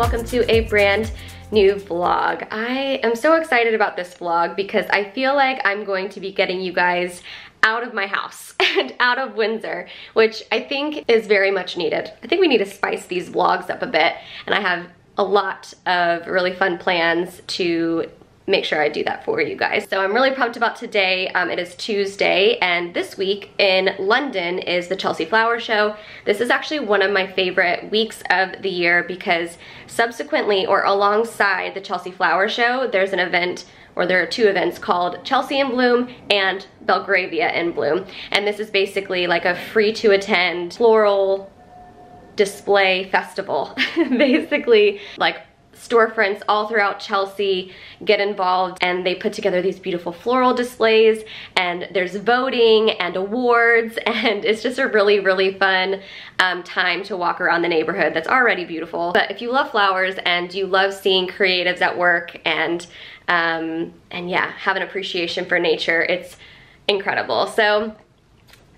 welcome to a brand new vlog. I am so excited about this vlog because I feel like I'm going to be getting you guys out of my house and out of Windsor, which I think is very much needed. I think we need to spice these vlogs up a bit and I have a lot of really fun plans to make sure I do that for you guys. So I'm really pumped about today. Um, it is Tuesday and this week in London is the Chelsea Flower Show. This is actually one of my favorite weeks of the year because subsequently or alongside the Chelsea Flower Show, there's an event or there are two events called Chelsea in Bloom and Belgravia in Bloom. And this is basically like a free to attend floral display festival. basically like storefronts all throughout Chelsea get involved and they put together these beautiful floral displays and there's voting and awards and it's just a really, really fun um, time to walk around the neighborhood that's already beautiful. But if you love flowers and you love seeing creatives at work and, um, and yeah, have an appreciation for nature, it's incredible. So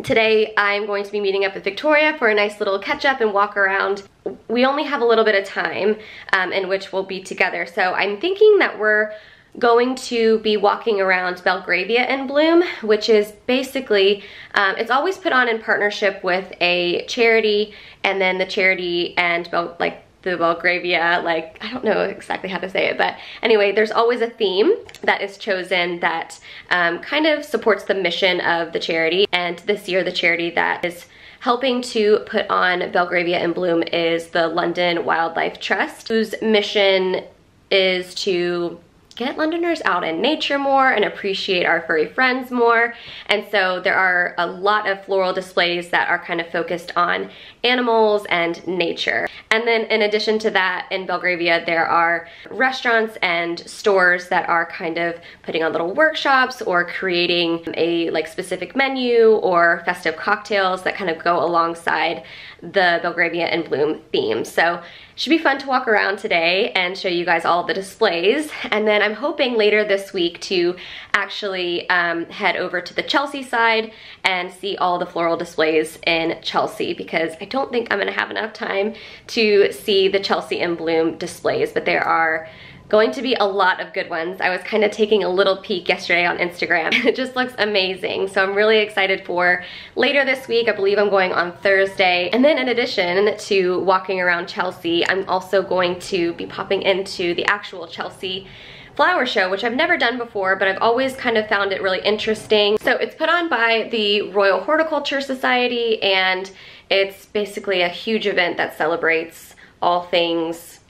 Today I'm going to be meeting up with Victoria for a nice little catch up and walk around. We only have a little bit of time um, in which we'll be together, so I'm thinking that we're going to be walking around Belgravia in Bloom, which is basically, um, it's always put on in partnership with a charity, and then the charity and Bel like the Belgravia, like, I don't know exactly how to say it, but anyway, there's always a theme that is chosen that um, kind of supports the mission of the charity. And this year, the charity that is helping to put on Belgravia in Bloom is the London Wildlife Trust, whose mission is to get Londoners out in nature more and appreciate our furry friends more. And so there are a lot of floral displays that are kind of focused on animals and nature. And then in addition to that, in Belgravia, there are restaurants and stores that are kind of putting on little workshops or creating a like specific menu or festive cocktails that kind of go alongside the Belgravia and Bloom theme. So should be fun to walk around today and show you guys all the displays. And then I'm hoping later this week to actually um, head over to the Chelsea side and see all the floral displays in Chelsea because I don't think I'm gonna have enough time to see the Chelsea and Bloom displays, but there are going to be a lot of good ones. I was kind of taking a little peek yesterday on Instagram. it just looks amazing. So I'm really excited for later this week. I believe I'm going on Thursday. And then in addition to walking around Chelsea, I'm also going to be popping into the actual Chelsea flower show, which I've never done before, but I've always kind of found it really interesting. So it's put on by the Royal Horticulture Society, and it's basically a huge event that celebrates all things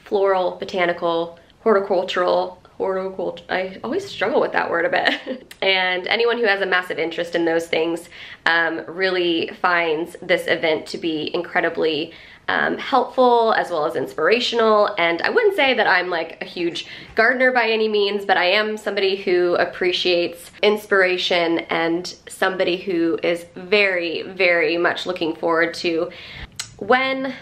floral, botanical, horticultural horticulture. I always struggle with that word a bit. and anyone who has a massive interest in those things um, really finds this event to be incredibly um, helpful as well as inspirational. And I wouldn't say that I'm like a huge gardener by any means, but I am somebody who appreciates inspiration and somebody who is very, very much looking forward to when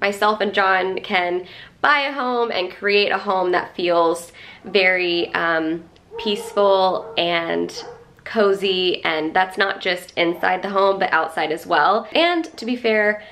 myself and John can buy a home and create a home that feels very um, peaceful and cozy and that's not just inside the home but outside as well. And to be fair,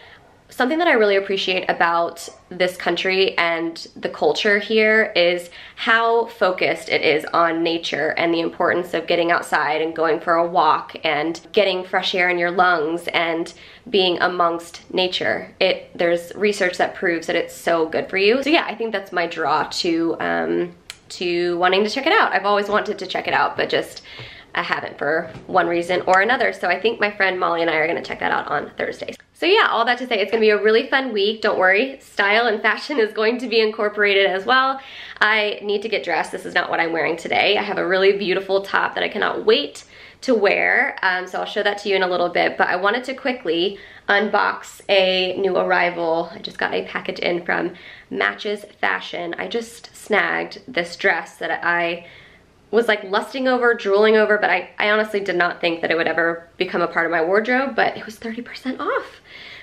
something that I really appreciate about this country and the culture here is how focused it is on nature and the importance of getting outside and going for a walk and getting fresh air in your lungs and being amongst nature. It There's research that proves that it's so good for you. So yeah, I think that's my draw to, um, to wanting to check it out. I've always wanted to check it out, but just I haven't for one reason or another. So I think my friend Molly and I are gonna check that out on Thursdays. So yeah, all that to say, it's gonna be a really fun week. Don't worry, style and fashion is going to be incorporated as well. I need to get dressed. This is not what I'm wearing today. I have a really beautiful top that I cannot wait to wear. Um, so I'll show that to you in a little bit, but I wanted to quickly unbox a new arrival. I just got a package in from Matches Fashion. I just snagged this dress that I was like lusting over, drooling over, but I, I honestly did not think that it would ever become a part of my wardrobe, but it was 30% off.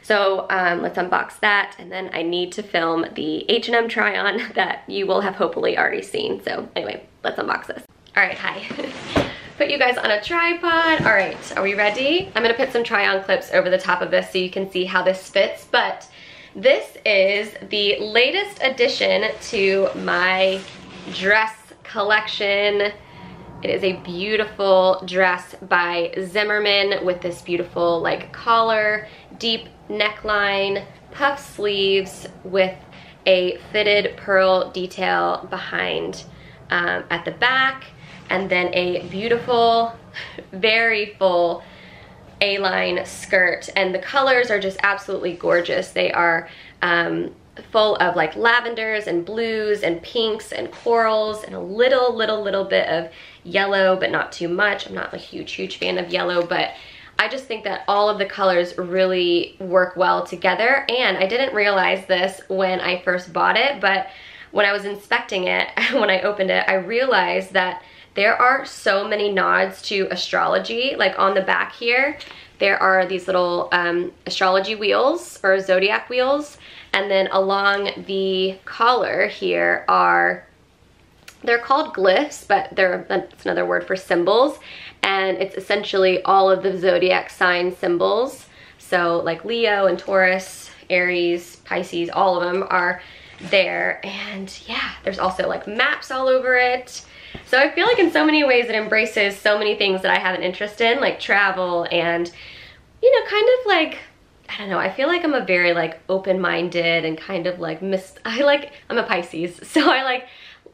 So um, let's unbox that and then I need to film the H&M try on that you will have hopefully already seen. So anyway, let's unbox this. All right, hi. put you guys on a tripod. All right, are we ready? I'm gonna put some try on clips over the top of this so you can see how this fits, but This is the latest addition to my dress collection. It is a beautiful dress by Zimmerman with this beautiful like collar, deep neckline, puff sleeves with a fitted pearl detail behind um, at the back and then a beautiful, very full A-line skirt. And the colors are just absolutely gorgeous. They are um, full of like lavenders and blues and pinks and corals and a little, little, little bit of yellow, but not too much. I'm not a huge, huge fan of yellow, but I just think that all of the colors really work well together. And I didn't realize this when I first bought it, but when I was inspecting it, when I opened it, I realized that there are so many nods to astrology. Like on the back here, there are these little um, astrology wheels or zodiac wheels. And then along the collar here are, they're called glyphs, but they're, that's another word for symbols. And it's essentially all of the zodiac sign symbols. So like Leo and Taurus, Aries, Pisces, all of them are there. And yeah, there's also like maps all over it. So I feel like in so many ways it embraces so many things that I have an interest in, like travel and, you know, kind of like, I don't know, I feel like I'm a very like open-minded and kind of like, mist I like, I'm a Pisces, so I like,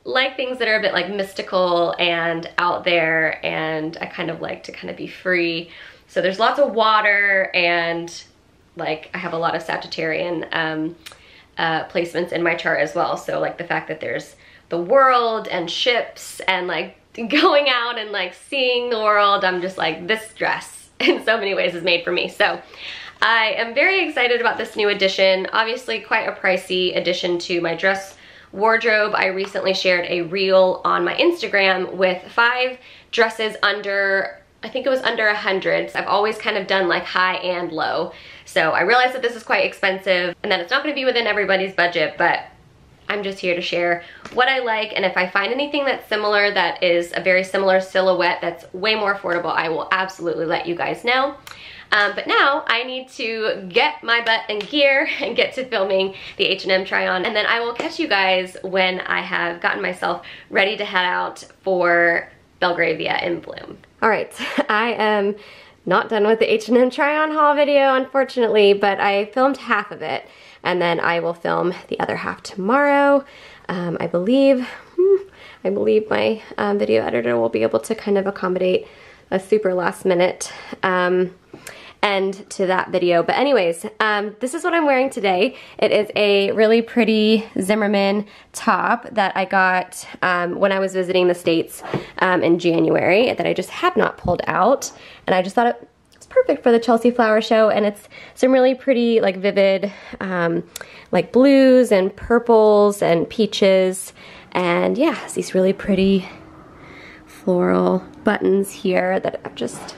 like things that are a bit like mystical and out there and I kind of like to kind of be free. So there's lots of water and like I have a lot of Sagittarian um, uh, placements in my chart as well. So like the fact that there's the world and ships and like going out and like seeing the world. I'm just like, this dress in so many ways is made for me. So I am very excited about this new addition. Obviously quite a pricey addition to my dress wardrobe. I recently shared a reel on my Instagram with five dresses under, I think it was under a hundred. So I've always kind of done like high and low. So I realized that this is quite expensive and that it's not gonna be within everybody's budget, but I'm just here to share what I like and if I find anything that's similar that is a very similar silhouette that's way more affordable, I will absolutely let you guys know. Um, but now I need to get my butt in gear and get to filming the H&M try on and then I will catch you guys when I have gotten myself ready to head out for Belgravia in Bloom. All right, I am not done with the H&M try on haul video unfortunately, but I filmed half of it and then I will film the other half tomorrow. Um, I believe, hmm, I believe my um, video editor will be able to kind of accommodate a super last minute um, end to that video. But anyways, um, this is what I'm wearing today. It is a really pretty Zimmerman top that I got um, when I was visiting the States um, in January that I just have not pulled out. And I just thought it was perfect for the Chelsea Flower Show and it's some really pretty like vivid um, like blues and purples and peaches and yeah, these really pretty floral buttons here that I've just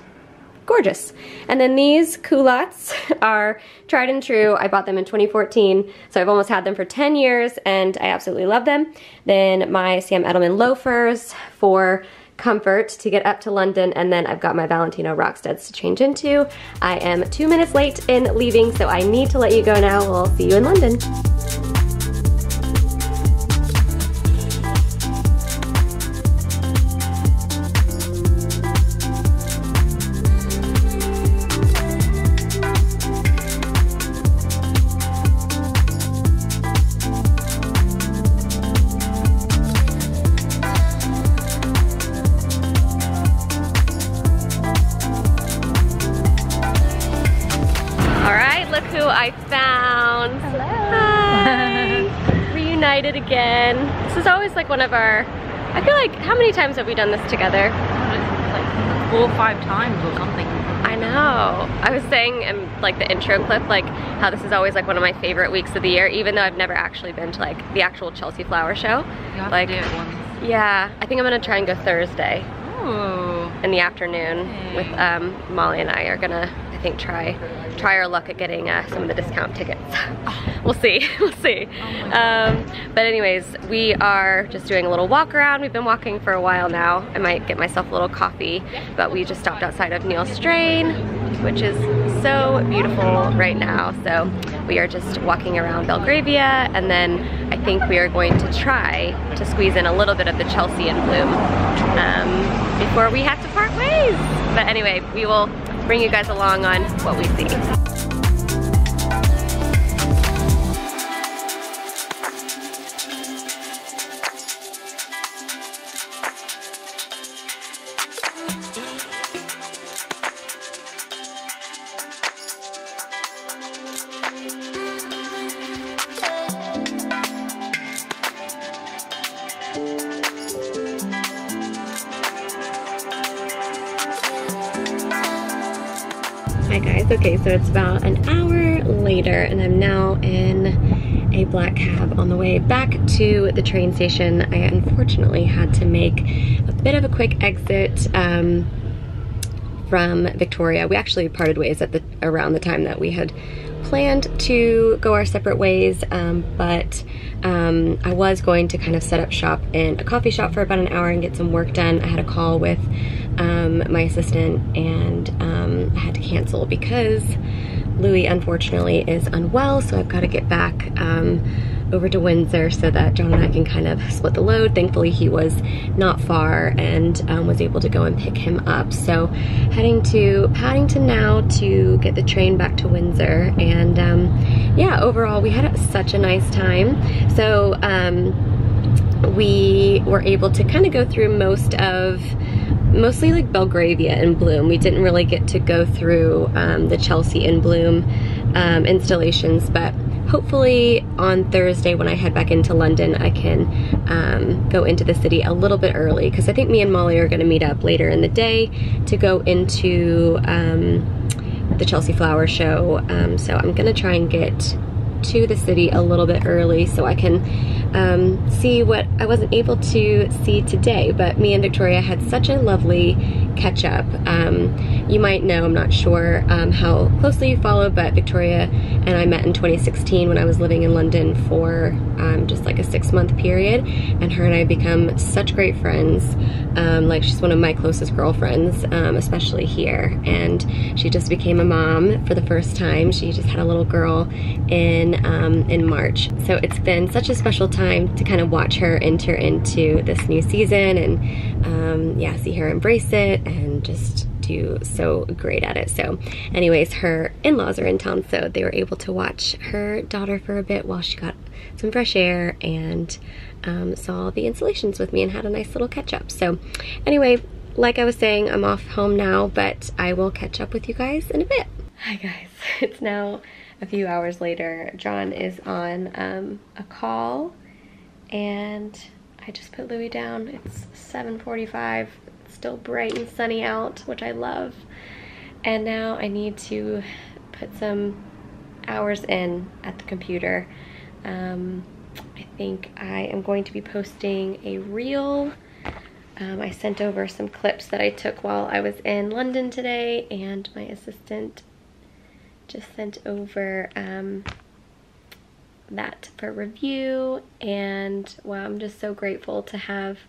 gorgeous. And then these culottes are tried and true. I bought them in 2014, so I've almost had them for 10 years and I absolutely love them. Then my Sam Edelman loafers for comfort to get up to London and then I've got my Valentino Rockstuds to change into. I am two minutes late in leaving so I need to let you go now. We'll see you in London. Like one of our, I feel like, how many times have we done this together? Like four or five times or something. I know. I was saying in like the intro clip, like how this is always like one of my favorite weeks of the year, even though I've never actually been to like the actual Chelsea Flower Show. like, Yeah, I think I'm gonna try and go Thursday. Ooh. In the afternoon with um, Molly and I are gonna I think try try our luck at getting uh, some of the discount tickets. We'll see, we'll see. Oh um, but anyways, we are just doing a little walk around. We've been walking for a while now. I might get myself a little coffee, but we just stopped outside of Neill Strain, which is so beautiful right now. So we are just walking around Belgravia and then I think we are going to try to squeeze in a little bit of the Chelsea in bloom um, before we have to part ways. But anyway, we will bring you guys along on what we see. Hi guys, okay, so it's about an hour later and I'm now in a black cab on the way back to the train station. I unfortunately had to make a bit of a quick exit um, from Victoria. We actually parted ways at the around the time that we had planned to go our separate ways, um, but um, I was going to kind of set up shop in a coffee shop for about an hour and get some work done. I had a call with um, my assistant and um, I had to cancel because Louis unfortunately is unwell, so I've got to get back um, over to Windsor so that John and I can kind of split the load. Thankfully, he was not far and um, was able to go and pick him up. So heading to Paddington now to get the train back to Windsor. And um, yeah, overall, we had such a nice time. So we were able to kind of go through most of mostly like Belgravia in bloom. We didn't really get to go through um, the Chelsea in bloom um, installations, but hopefully on Thursday when I head back into London, I can um, go into the city a little bit early because I think me and Molly are going to meet up later in the day to go into um, the Chelsea Flower Show. Um, so I'm going to try and get to the city a little bit early so I can um, see what I wasn't able to see today. But me and Victoria had such a lovely catch up. Um, you might know, I'm not sure um, how closely you follow, but Victoria and I met in 2016 when I was living in London for um, just like a six month period. And her and I become such great friends. Um, like she's one of my closest girlfriends, um, especially here. And she just became a mom for the first time. She just had a little girl in, um, in March. So it's been such a special time to kind of watch her enter into this new season and um, yeah, see her embrace it and just do so great at it. So anyways, her in-laws are in town, so they were able to watch her daughter for a bit while she got some fresh air and um, saw the installations with me and had a nice little catch up. So anyway, like I was saying, I'm off home now, but I will catch up with you guys in a bit. Hi guys, it's now a few hours later. John is on um, a call and I just put Louis down. It's 7.45, it's still bright and sunny out, which I love. And now I need to put some hours in at the computer. Um, I think I am going to be posting a reel. Um, I sent over some clips that I took while I was in London today and my assistant just sent over um, that for review. And wow I'm just so grateful to have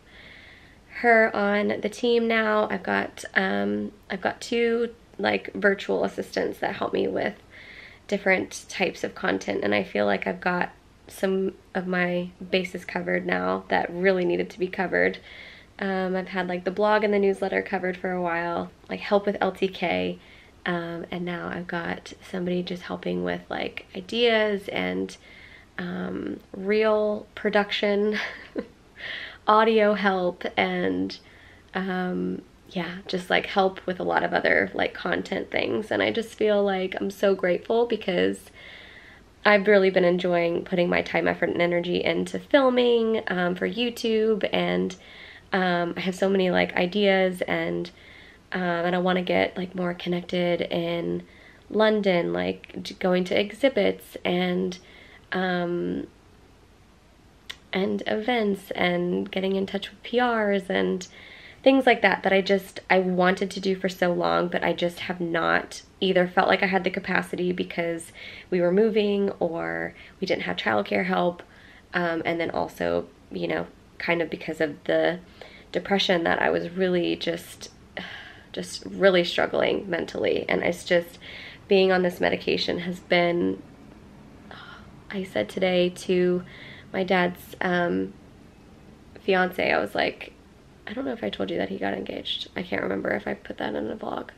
her on the team now. I've got um, I've got two like virtual assistants that help me with different types of content. And I feel like I've got some of my bases covered now that really needed to be covered. Um, I've had like the blog and the newsletter covered for a while like help with LTK um, and now I've got somebody just helping with like ideas and um, reel production, audio help, and um, yeah, just like help with a lot of other like content things. And I just feel like I'm so grateful because I've really been enjoying putting my time, effort, and energy into filming um, for YouTube. And um, I have so many like ideas and um, and I want to get like more connected in London, like going to exhibits and um, and events and getting in touch with PRs and things like that that I just I wanted to do for so long but I just have not either felt like I had the capacity because we were moving or we didn't have childcare help um, and then also you know kind of because of the depression that I was really just just really struggling mentally and it's just being on this medication has been I said today to my dad's um, fiance, I was like, I don't know if I told you that he got engaged. I can't remember if I put that in a vlog.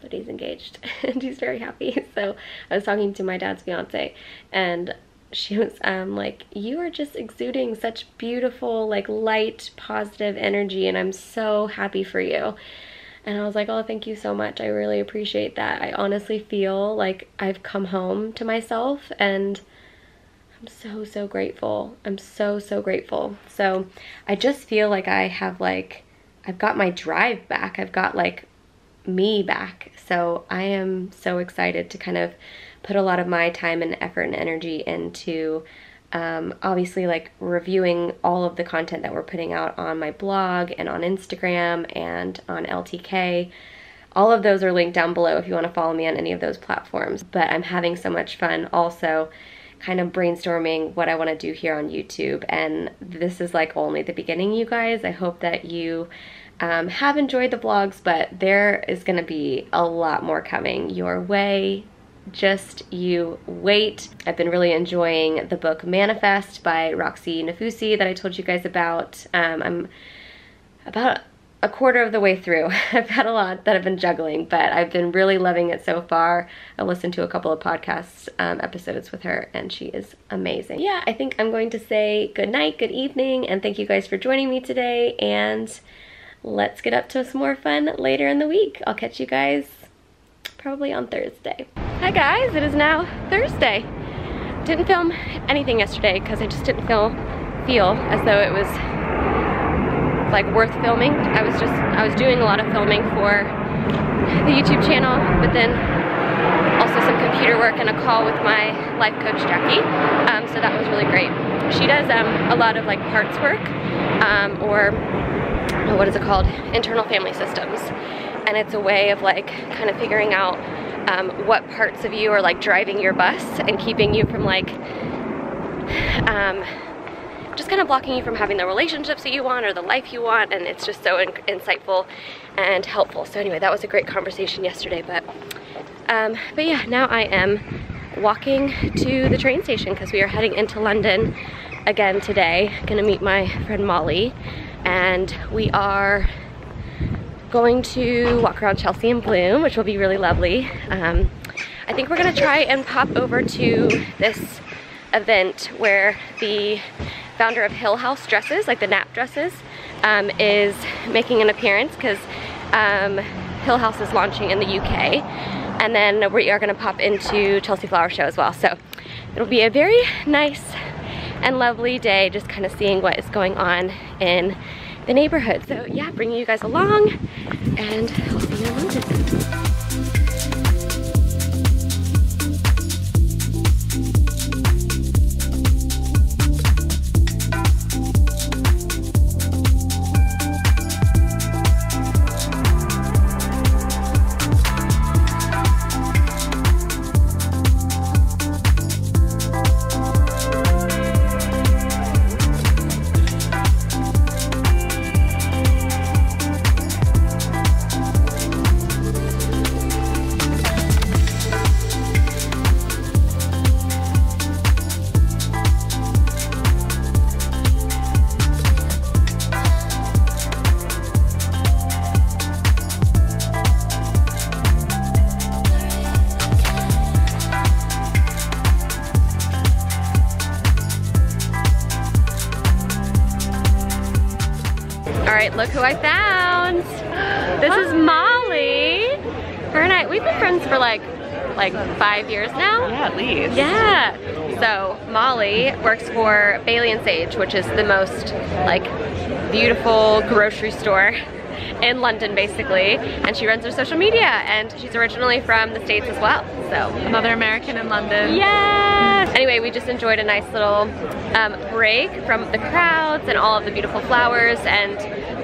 But he's engaged and he's very happy. So I was talking to my dad's fiance and she was um, like, you are just exuding such beautiful, like light, positive energy and I'm so happy for you. And I was like, oh, thank you so much. I really appreciate that. I honestly feel like I've come home to myself and I'm so, so grateful. I'm so, so grateful. So I just feel like I have like, I've got my drive back. I've got like me back. So I am so excited to kind of put a lot of my time and effort and energy into um, obviously like reviewing all of the content that we're putting out on my blog and on Instagram and on LTK. All of those are linked down below if you want to follow me on any of those platforms. But I'm having so much fun also kind of brainstorming what I want to do here on YouTube. And this is like only the beginning, you guys. I hope that you um, have enjoyed the vlogs, but there is going to be a lot more coming your way just you wait. I've been really enjoying the book Manifest by Roxy Nafousi that I told you guys about. Um, I'm about a quarter of the way through. I've had a lot that I've been juggling, but I've been really loving it so far. I listened to a couple of podcast um, episodes with her, and she is amazing. Yeah, I think I'm going to say good night, good evening, and thank you guys for joining me today. And let's get up to some more fun later in the week. I'll catch you guys probably on Thursday. Hi guys, it is now Thursday. Didn't film anything yesterday because I just didn't feel feel as though it was like worth filming. I was just, I was doing a lot of filming for the YouTube channel, but then also some computer work and a call with my life coach Jackie. Um, so that was really great. She does um, a lot of like parts work um, or what is it called? Internal family systems. And it's a way of like kind of figuring out um, what parts of you are like driving your bus and keeping you from like um, just kind of blocking you from having the relationships that you want or the life you want. And it's just so in insightful and helpful. So anyway that was a great conversation yesterday but um, but yeah now I am walking to the train station because we are heading into London again today. Gonna meet my friend Molly. And we are going to walk around Chelsea and Bloom, which will be really lovely. Um, I think we're gonna try and pop over to this event where the founder of Hill House Dresses, like the nap dresses, um, is making an appearance because um, Hill House is launching in the UK. And then we are gonna pop into Chelsea Flower Show as well. So it'll be a very nice and lovely day just kind of seeing what is going on in the neighborhood. So yeah, bringing you guys along and I'll see you in London. right, Sage, which is the most like beautiful grocery store in London basically. And she runs her social media and she's originally from the States as well so. Another American in London. Yes! Anyway we just enjoyed a nice little um, break from the crowds and all of the beautiful flowers and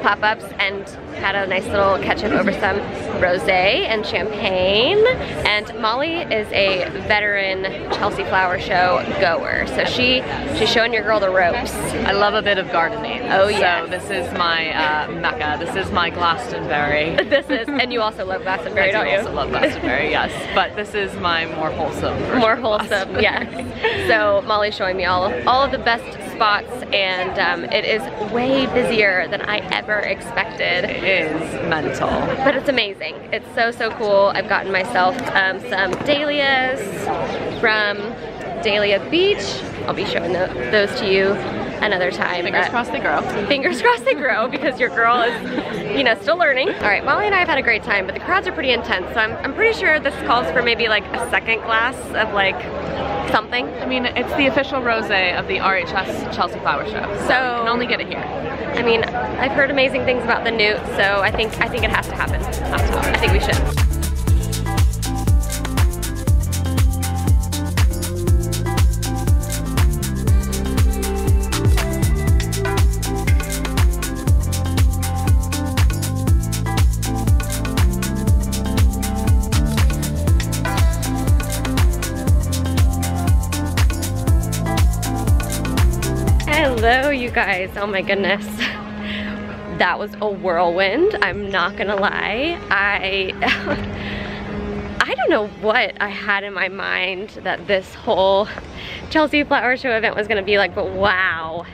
pop-ups and had a nice little catch up over some rosé and champagne. And Molly is a veteran Chelsea Flower Show goer. So she she's showing your girl the ropes. I love a bit of gardening. Oh, yes. So this is my uh, mecca. This is my Glastonbury. This is, and you also love Glastonbury, I don't do you? also love Glastonbury, yes. But this is my more wholesome version More wholesome, yes. So Molly's showing me all all of the best spots, and um, it is way busier than I ever expected. It is mental. But it's amazing. It's so, so cool. I've gotten myself um, some dahlias from Dahlia Beach. I'll be showing tho- those to you another time. Fingers crossed they grow. Fingers crossed they grow because your girl is, you know, still learning. All right, Molly and I have had a great time, but the crowds are pretty intense. So I'm, I'm pretty sure this calls for maybe like a second glass of like something. I mean, it's the official rosé of the RHS Chelsea Flower Show. So, So- you can only get it here. I mean, I've heard amazing things about the newt, so I think I think it has to happen. I think we should. Guys. Oh my goodness. That was a whirlwind. I'm not gonna lie. I I don't know what I had in my mind that this whole Chelsea Flower Show event was gonna be like, but wow.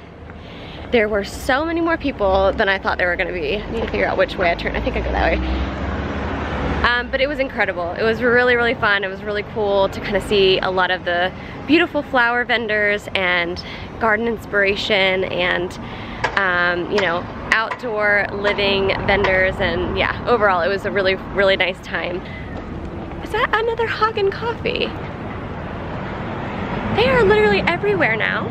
There were so many more people than I thought there were gonna be. I need to figure out which way I turn. I think I go that way. Um, but it was incredible. It was really, really fun. It was really cool to kind of see a lot of the beautiful flower vendors and garden inspiration and, um, you know, outdoor living vendors. And yeah, overall, it was a really, really nice time. Is that another Hagen coffee? They are literally everywhere now.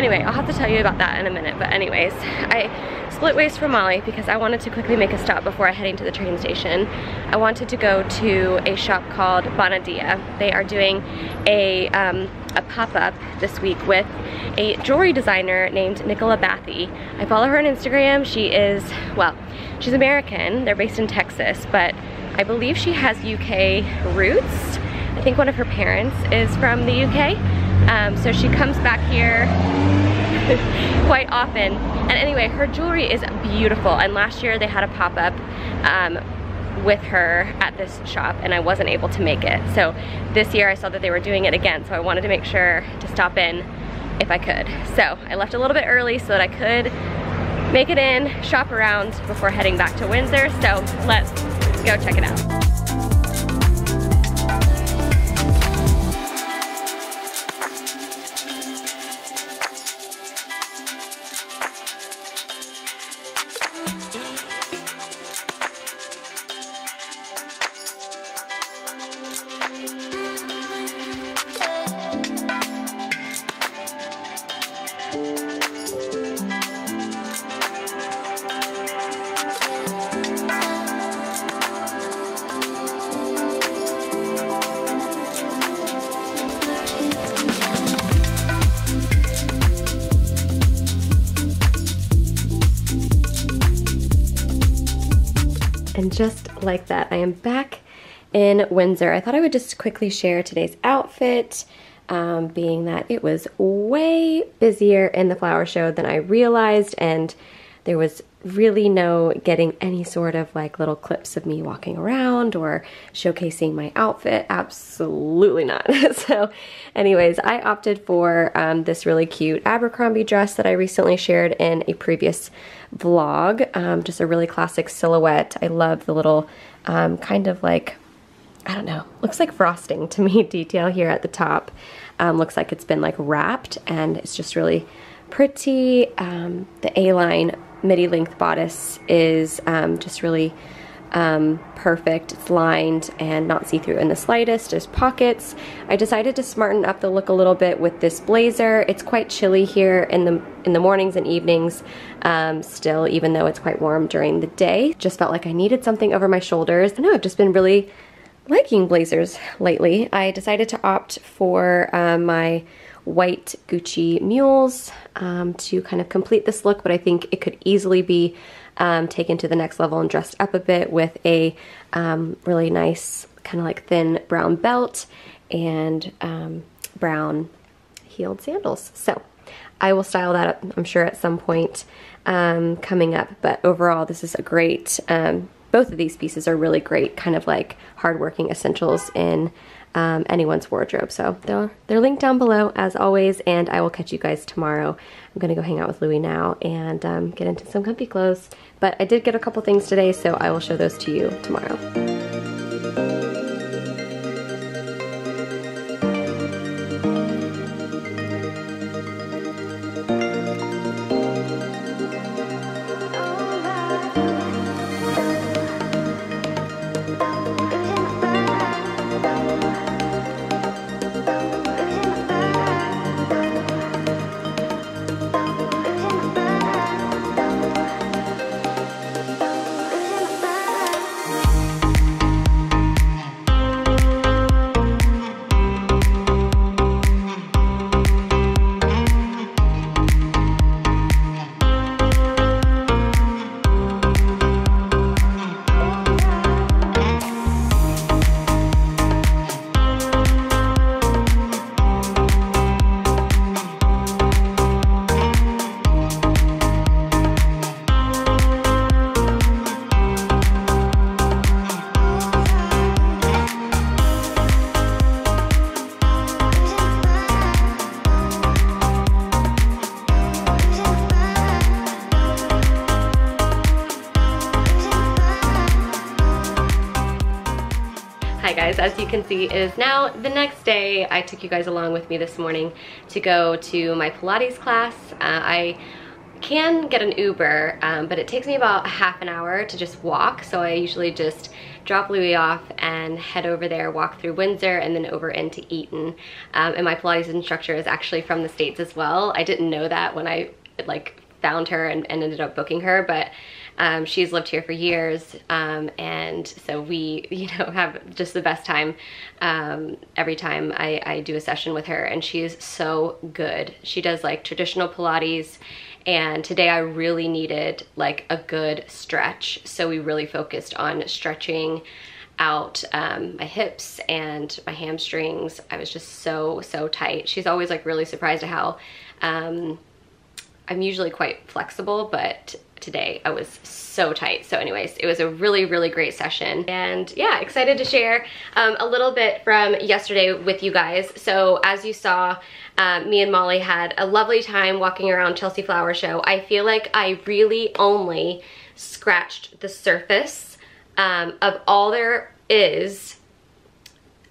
Anyway, I'll have to tell you about that in a minute. But anyways, I split ways from Molly because I wanted to quickly make a stop before heading to the train station. I wanted to go to a shop called Bonadia. They are doing a, um, a pop-up this week with a jewelry designer named Nicola Bathie. I follow her on Instagram. She is, well, she's American. They're based in Texas, but I believe she has UK roots. I think one of her parents is from the UK. Um, so she comes back here quite often. And anyway, her jewelry is beautiful. And last year they had a pop-up um, with her at this shop and I wasn't able to make it. So this year I saw that they were doing it again. So I wanted to make sure to stop in if I could. So I left a little bit early so that I could make it in, shop around before heading back to Windsor. So let's go check it out. And just like that, I am back in Windsor. I thought I would just quickly share today's outfit, um, being that it was way busier in the flower show than I realized, and there was really no getting any sort of like little clips of me walking around or showcasing my outfit. Absolutely not. so, anyways, I opted for um, this really cute Abercrombie dress that I recently shared in a previous vlog. Um, just a really classic silhouette. I love the little um, kind of like I don't know, looks like frosting to me detail here at the top. Um, looks like it's been like wrapped and it's just really pretty. Um, the A-line midi length bodice is um, just really um, perfect. It's lined and not see-through in the slightest. There's pockets. I decided to smarten up the look a little bit with this blazer. It's quite chilly here in the in the mornings and evenings um, still, even though it's quite warm during the day. Just felt like I needed something over my shoulders. I know I've just been really liking blazers lately. I decided to opt for um, my white Gucci mules um, to kind of complete this look, but I think it could easily be um, taken to the next level and dressed up a bit with a um, really nice kind of like thin brown belt and um, brown heeled sandals. So I will style that up, I'm sure, at some point um, coming up. But overall, this is a great, um, both of these pieces are really great, kind of like hardworking essentials in um, anyone's wardrobe. So they're, they're linked down below as always, and I will catch you guys tomorrow. I'm gonna go hang out with Louie now and um, get into some comfy clothes. But I did get a couple things today, so I will show those to you tomorrow. Can see, is now the next day. I took you guys along with me this morning to go to my Pilates class. Uh, I can get an Uber, um, but it takes me about half an hour to just walk. So I usually just drop Louie off and head over there, walk through Windsor and then over into Eton. Um, and my Pilates instructor is actually from the States as well. I didn't know that when I like found her and, and ended up booking her, but um, she's lived here for years, um, and so we, you know, have just the best time um, every time I, I do a session with her, and she is so good. She does like traditional Pilates, and today I really needed like a good stretch, so we really focused on stretching out um, my hips and my hamstrings. I was just so, so tight. She's always like really surprised at how um, I'm usually quite flexible, but today I was so tight. So anyways, it was a really, really great session. And yeah, excited to share um, a little bit from yesterday with you guys. So as you saw, uh, me and Molly had a lovely time walking around Chelsea Flower Show. I feel like I really only scratched the surface um, of all there is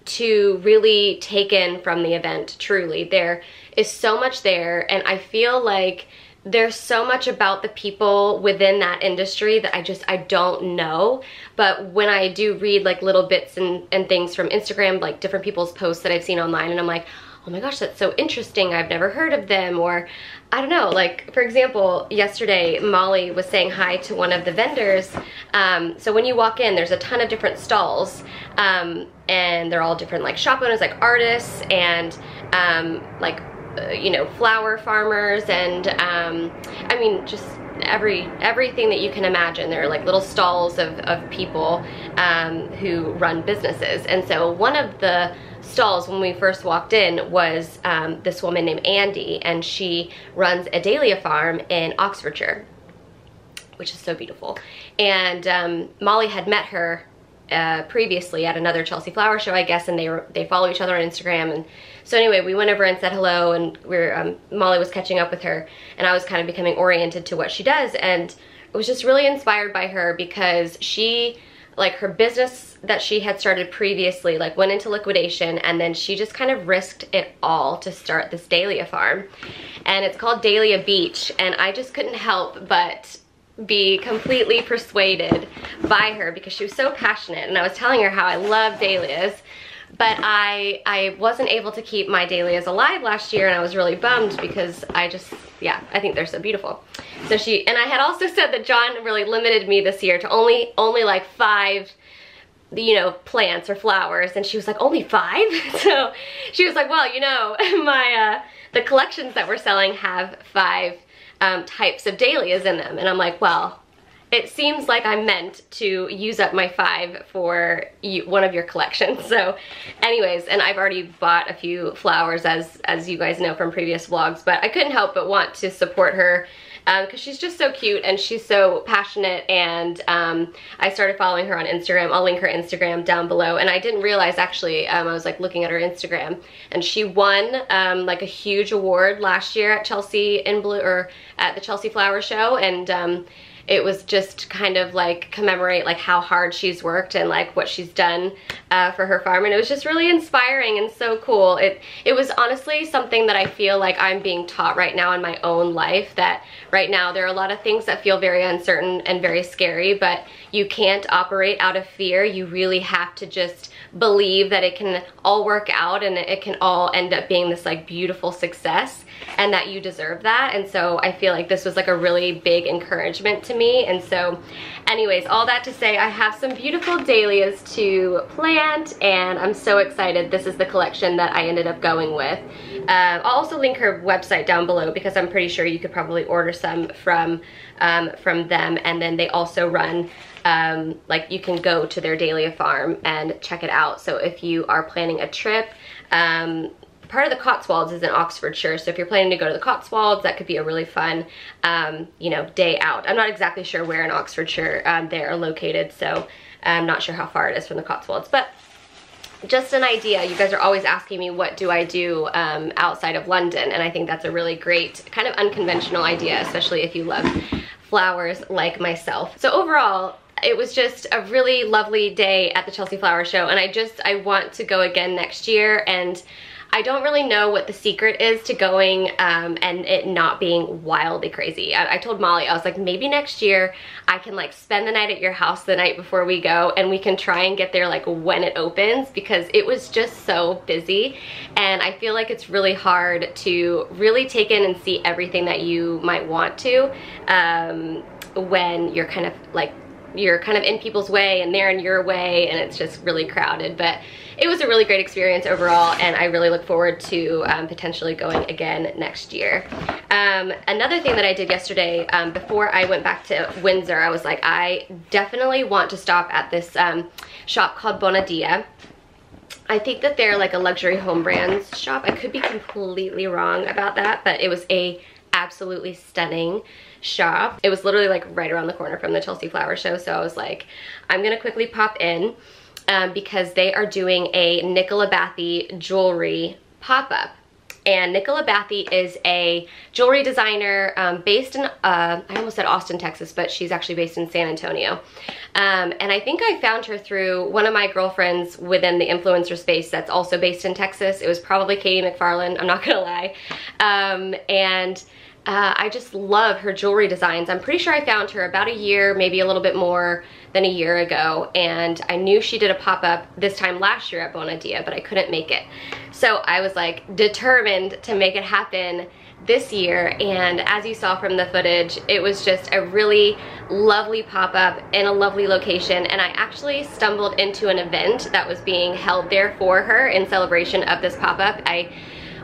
to really take in from the event, truly. There is so much there, and I feel like there's so much about the people within that industry that I just I don't know. But when I do read like little bits and, and things from Instagram like different people's posts that I've seen online and I'm like oh my gosh that's so interesting. I've never heard of them or I don't know. Like for example yesterday Molly was saying hi to one of the vendors. Um, so when you walk in there's a ton of different stalls um, and they're all different like shop owners like artists and um, like you know, flower farmers and um, I mean, just every everything that you can imagine. There are like little stalls of, of people um, who run businesses. And so one of the stalls when we first walked in was um, this woman named Andy and she runs a dahlia farm in Oxfordshire which is so beautiful. And um, Molly had met her uh, previously at another Chelsea Flower Show, I guess, and they were they follow each other on Instagram. And so anyway, we went over and said hello, and we are um, Molly was catching up with her, and I was kind of becoming oriented to what she does, and I was just really inspired by her because she like her business that she had started previously like went into liquidation and then she just kind of risked it all to start this dahlia farm. And it's called dahlia beach and i just couldn't help but be completely persuaded by her because she was so passionate and I was telling her how I love dahlias but I I wasn't able to keep my dahlias alive last year and I was really bummed because I just yeah I think they're so beautiful so she and I had also said that John really limited me this year to only only like five you know, plants or flowers. And she was like, only five? so she was like, well, you know, my, uh, the collections that we're selling have five um, types of dahlias in them. And I'm like, well, it seems like I'm meant to use up my five for you, one of your collections. So anyways, and I've already bought a few flowers as, as you guys know from previous vlogs, but I couldn't help but want to support her because um, she's just so cute and she's so passionate and um, I started following her on Instagram. I'll link her Instagram down below and I didn't realize actually, um, I was like looking at her Instagram and she won um, like a huge award last year at Chelsea in Blue or at the Chelsea Flower Show and um, it was just kind of like commemorate like how hard she's worked and like what she's done uh, for her farm and it was just really inspiring and so cool. It, it was honestly something that I feel like I'm being taught right now in my own life that right now there are a lot of things that feel very uncertain and very scary but you can't operate out of fear. You really have to just believe that it can all work out and it can all end up being this like beautiful success and that you deserve that. And so I feel like this was like a really big encouragement to me. And so anyways, all that to say, I have some beautiful dahlias to plant and I'm so excited. This is the collection that I ended up going with. Uh, I'll also link her website down below because I'm pretty sure you could probably order some from, um, from them. And then they also run um, like you can go to their Dahlia farm and check it out. So if you are planning a trip, um, part of the Cotswolds is in Oxfordshire, so if you're planning to go to the Cotswolds, that could be a really fun, um, you know, day out. I'm not exactly sure where in Oxfordshire um, they are located, so I'm not sure how far it is from the Cotswolds, but just an idea. You guys are always asking me what do I do um, outside of London, and I think that's a really great, kind of unconventional idea, especially if you love flowers like myself. So overall, it was just a really lovely day at the Chelsea Flower Show, and I just, I want to go again next year, and I don't really know what the secret is to going um, and it not being wildly crazy. I, I, told Molly, I was like, maybe next year I can like spend the night at your house the night before we go and we can try and get there like when it opens because it was just so busy and I feel like it's really hard to really take in and see everything that you might want to um, when you're kind of like you're kind of in people's way and they're in your way and it's just really crowded but it was a really great experience overall and I really look forward to um, potentially going again next year. Um, another thing that I did yesterday um, before I went back to Windsor I was like I definitely want to stop at this um, shop called Bonadia. I think that they're like a luxury home brands shop. I could be completely wrong about that, but it was a absolutely stunning shop. It was literally like right around the corner from the Chelsea Flower Show. So I was like, I'm gonna quickly pop in um, because they are doing a Nicola Bathie jewelry pop-up. And Nicola Bathie is a jewelry designer um, based in, uh, I almost said Austin, Texas, but she's actually based in San Antonio. Um, and I think I found her through one of my girlfriends within the influencer space that's also based in Texas. It was probably Katie McFarland, I'm not gonna lie. Um, and uh, I just love her jewelry designs. I'm pretty sure I found her about a year, maybe a little bit more than a year ago. And I knew she did a pop-up this time last year at Bonadia, but I couldn't make it. So I was like determined to make it happen this year and as you saw from the footage it was just a really lovely pop-up in a lovely location and I actually stumbled into an event that was being held there for her in celebration of this pop-up. I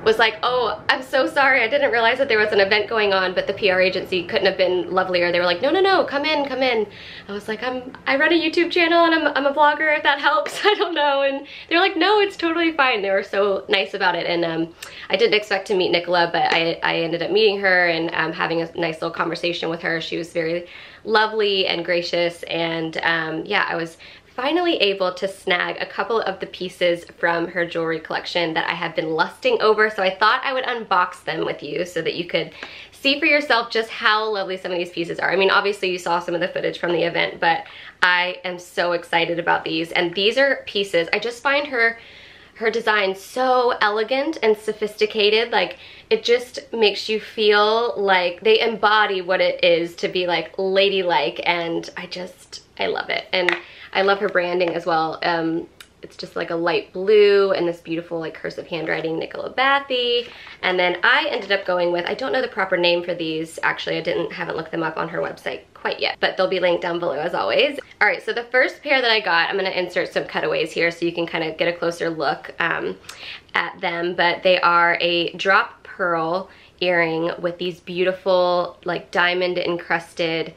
was like, oh, I'm so sorry. I didn't realize that there was an event going on, but the PR agency couldn't have been lovelier. They were like, no, no, no, come in, come in. I was like, I'm, I run a YouTube channel and I'm, I'm a vlogger if that helps. I don't know. And they're like, no, it's totally fine. They were so nice about it. And um, I didn't expect to meet Nicola, but I, I ended up meeting her and um, having a nice little conversation with her. She was very lovely and gracious. And um, yeah, I was finally able to snag a couple of the pieces from her jewelry collection that I have been lusting over. So I thought I would unbox them with you so that you could see for yourself just how lovely some of these pieces are. I mean, obviously you saw some of the footage from the event, but I am so excited about these. And these are pieces, I just find her her design so elegant and sophisticated like it just makes you feel like they embody what it is to be like ladylike and I just I love it and I love her branding as well. Um, it's just like a light blue and this beautiful like cursive handwriting Nicola Bathie. And then I ended up going with, I don't know the proper name for these. Actually, I didn't, haven't looked them up on her website quite yet, but they'll be linked down below as always. All right, so the first pair that I got, I'm gonna insert some cutaways here so you can kind of get a closer look um, at them, but they are a drop pearl earring with these beautiful like diamond encrusted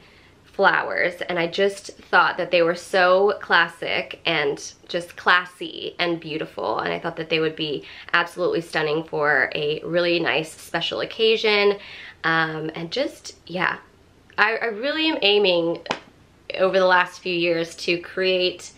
flowers and I just thought that they were so classic and just classy and beautiful and I thought that they would be absolutely stunning for a really nice special occasion. Um, and just yeah I, I really am aiming over the last few years to create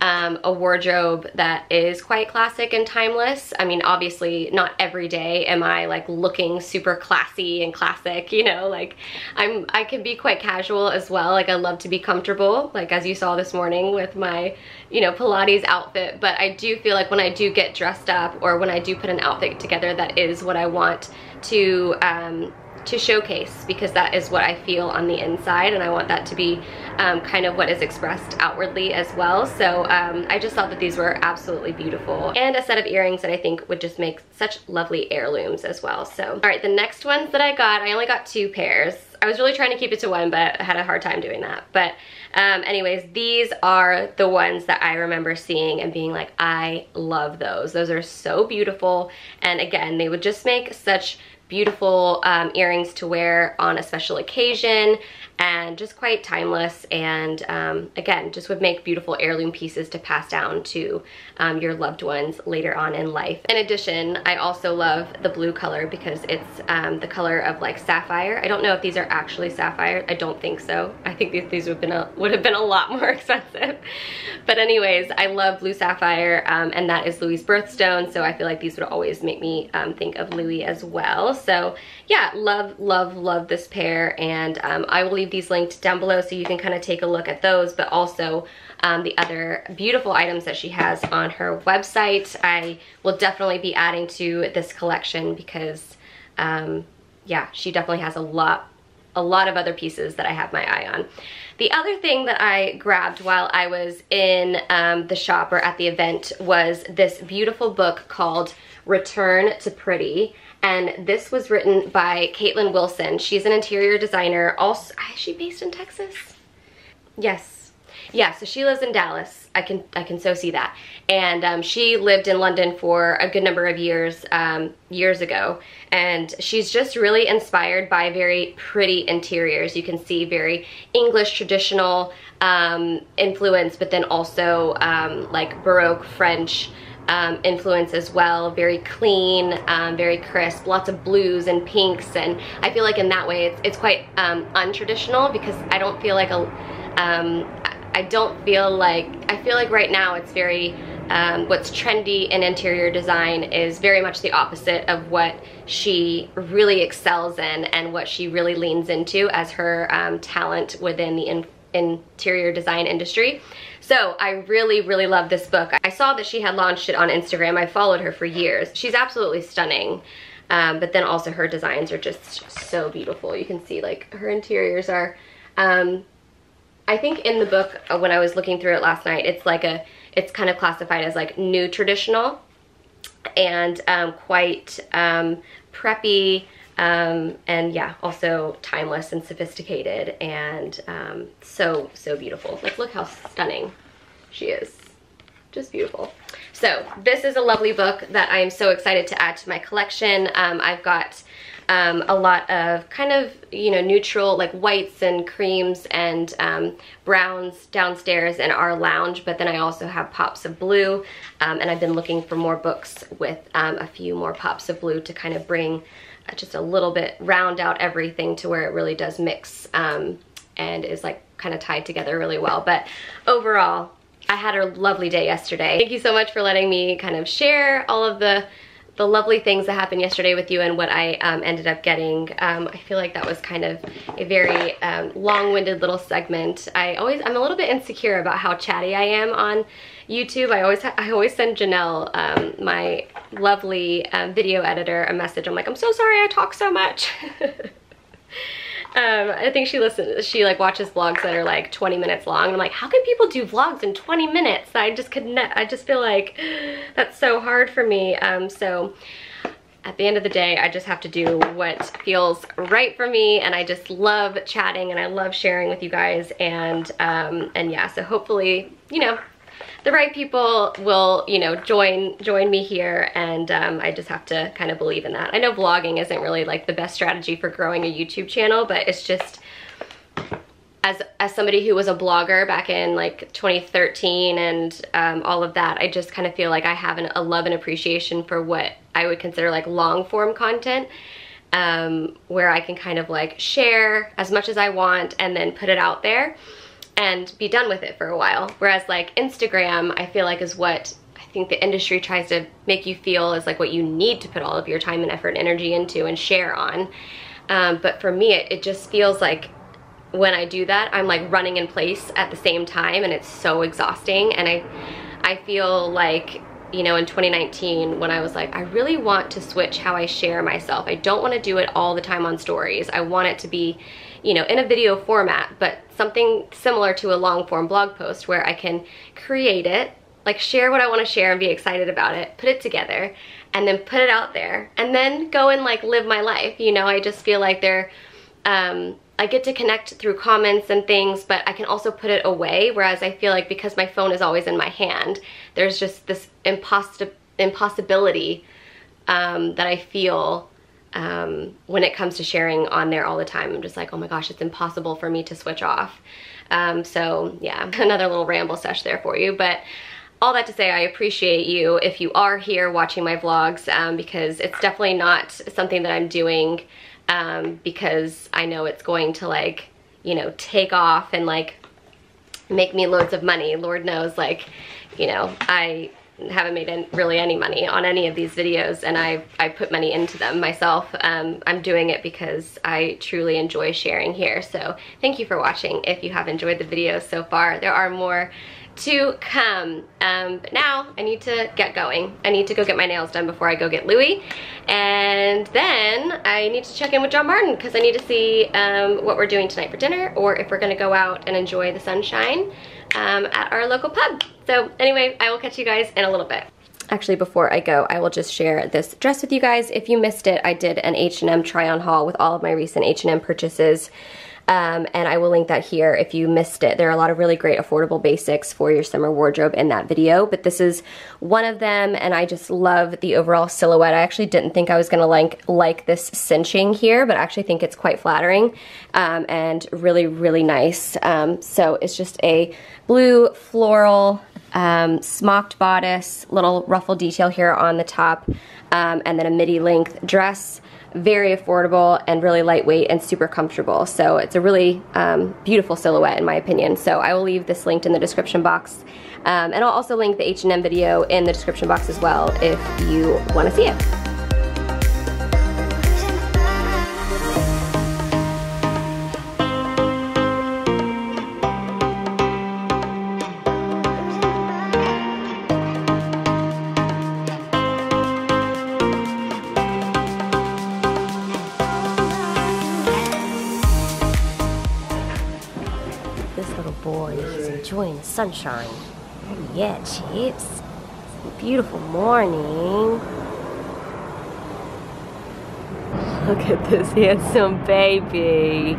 um, a wardrobe that is quite classic and timeless. I mean, obviously not every day am I like looking super classy and classic, you know, like I'm, I can be quite casual as well. Like I love to be comfortable, like as you saw this morning with my, you know, Pilates outfit. But I do feel like when I do get dressed up or when I do put an outfit together that is what I want to, um, to showcase because that is what I feel on the inside and I want that to be um, kind of what is expressed outwardly as well. So um, I just thought that these were absolutely beautiful and a set of earrings that I think would just make such lovely heirlooms as well. So, all right, the next ones that I got, I only got two pairs. I was really trying to keep it to one, but I had a hard time doing that. But um, anyways, these are the ones that I remember seeing and being like, I love those. Those are so beautiful. And again, they would just make such beautiful um, earrings to wear on a special occasion and just quite timeless and um, again just would make beautiful heirloom pieces to pass down to um, your loved ones later on in life. In addition I also love the blue color because it's um, the color of like sapphire. I don't know if these are actually sapphire. I don't think so. I think these, these would, have been a, would have been a lot more expensive. But anyways I love blue sapphire um, and that is Louis' birthstone so I feel like these would always make me um, think of Louis as well. So yeah love love love this pair and um, I will leave leave these linked down below so you can kind of take a look at those, but also um, the other beautiful items that she has on her website. I will definitely be adding to this collection because, um, yeah, she definitely has a lot a lot of other pieces that I have my eye on. The other thing that I grabbed while I was in um, the shop or at the event was this beautiful book called Return to Pretty and this was written by Caitlin Wilson. She's an interior designer. Also, is she based in Texas? Yes. Yeah, so she lives in Dallas. I can I can so see that. And um, she lived in London for a good number of years um, years ago. And she's just really inspired by very pretty interiors. You can see very English traditional um, influence, but then also um, like Baroque French um, influence as well. Very clean, um, very crisp, lots of blues and pinks. And I feel like in that way it's, it's quite um, untraditional because I don't feel like a, um, I don't feel like, I feel like right now it's very, um, what's trendy in interior design is very much the opposite of what she really excels in and what she really leans into as her um, talent within the in interior design industry. So I really, really love this book. I saw that she had launched it on Instagram. I followed her for years. She's absolutely stunning. Um, but then also her designs are just so beautiful. You can see like her interiors are, um, I think in the book uh, when I was looking through it last night, it's like a, it's kind of classified as like new traditional and um, quite um, preppy, um, and yeah, also timeless and sophisticated and um, so, so beautiful. Like look how stunning she is. Just beautiful. So this is a lovely book that I am so excited to add to my collection. Um, I've got um, a lot of kind of, you know, neutral like whites and creams and um, browns downstairs in our lounge, but then I also have pops of blue um, and I've been looking for more books with um, a few more pops of blue to kind of bring just a little bit, round out everything to where it really does mix um, and is like kind of tied together really well. But overall, I had a lovely day yesterday. Thank you so much for letting me kind of share all of the the lovely things that happened yesterday with you and what I um, ended up getting. Um, I feel like that was kind of a very um, long-winded little segment. I always, I'm a little bit insecure about how chatty I am on YouTube. I always, I always send Janelle, um, my lovely um, video editor, a message. I'm like, I'm so sorry I talk so much. Um, I think she listens, she like watches vlogs that are like 20 minutes long. I'm like, how can people do vlogs in 20 minutes? I just could not, I just feel like that's so hard for me. Um, so at the end of the day, I just have to do what feels right for me. And I just love chatting and I love sharing with you guys. And, um, and yeah, so hopefully, you know, the right people will, you know, join join me here and um, I just have to kind of believe in that. I know vlogging isn't really like the best strategy for growing a YouTube channel, but it's just, as, as somebody who was a blogger back in like 2013 and um, all of that, I just kind of feel like I have an, a love and appreciation for what I would consider like long form content um, where I can kind of like share as much as I want and then put it out there and be done with it for a while. Whereas like Instagram, I feel like is what I think the industry tries to make you feel is like what you need to put all of your time and effort and energy into and share on. Um, but for me, it, it just feels like when I do that, I'm like running in place at the same time and it's so exhausting. And I, I feel like, you know, in 2019 when I was like, I really want to switch how I share myself. I don't want to do it all the time on stories. I want it to be, you know, in a video format, but something similar to a long form blog post where I can create it, like share what I want to share and be excited about it, put it together, and then put it out there, and then go and like live my life. You know, I just feel like they're, um, I get to connect through comments and things, but I can also put it away, whereas I feel like because my phone is always in my hand, there's just this impossibility impossibility um, that I feel um, when it comes to sharing on there all the time. I'm just like, oh my gosh, it's impossible for me to switch off. Um, so yeah, another little ramble sesh there for you. But all that to say, I appreciate you if you are here watching my vlogs um, because it's definitely not something that I'm doing um, because I know it's going to like, you know, take off and like make me loads of money. Lord knows, like, you know, I haven't made any, really any money on any of these videos and I, I put money into them myself. Um, I'm doing it because I truly enjoy sharing here. So thank you for watching if you have enjoyed the videos so far. There are more to come. Um, but now I need to get going. I need to go get my nails done before I go get Louis. And then I need to check in with John Martin because I need to see um, what we're doing tonight for dinner or if we're gonna go out and enjoy the sunshine um, at our local pub. So anyway, I will catch you guys in a little bit. Actually, before I go, I will just share this dress with you guys. If you missed it, I did an H&M try-on haul with all of my recent H&M purchases. Um, and I will link that here if you missed it. There are a lot of really great affordable basics for your summer wardrobe in that video, but this is one of them, and I just love the overall silhouette. I actually didn't think I was gonna like, like this cinching here, but I actually think it's quite flattering um, and really, really nice. Um, so it's just a blue floral um, smocked bodice, little ruffle detail here on the top, um, and then a midi length dress very affordable and really lightweight and super comfortable. So it's a really um, beautiful silhouette in my opinion. So I will leave this linked in the description box. Um, and I'll also link the H&M video in the description box as well if you want to see it. Sunshine. Yeah, chips. Beautiful morning. Look at this handsome baby.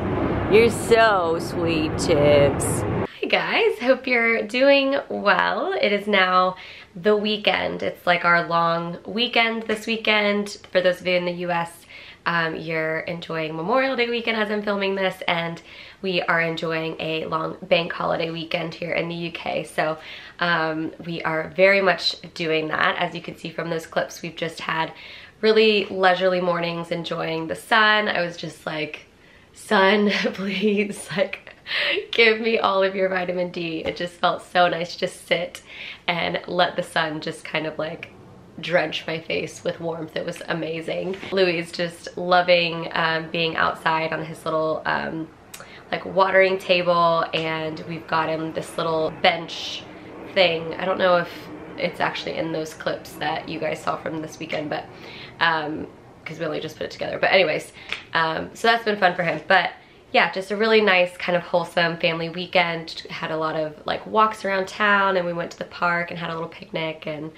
You're so sweet, Chips. Hi guys, hope you're doing well. It is now the weekend. It's like our long weekend this weekend. For those of you in the US, um, you're enjoying Memorial Day weekend as I'm filming this and we are enjoying a long bank holiday weekend here in the UK. So um, we are very much doing that. As you can see from those clips, we've just had really leisurely mornings enjoying the sun. I was just like, sun, please, like, give me all of your vitamin D. It just felt so nice to just sit and let the sun just kind of like drench my face with warmth. It was amazing. Louis just loving um, being outside on his little um, like watering table and we've got him this little bench thing. I don't know if it's actually in those clips that you guys saw from this weekend, but um, because we only just put it together. But anyways, um, so that's been fun for him. But yeah, just a really nice kind of wholesome family weekend. Had a lot of like walks around town and we went to the park and had a little picnic and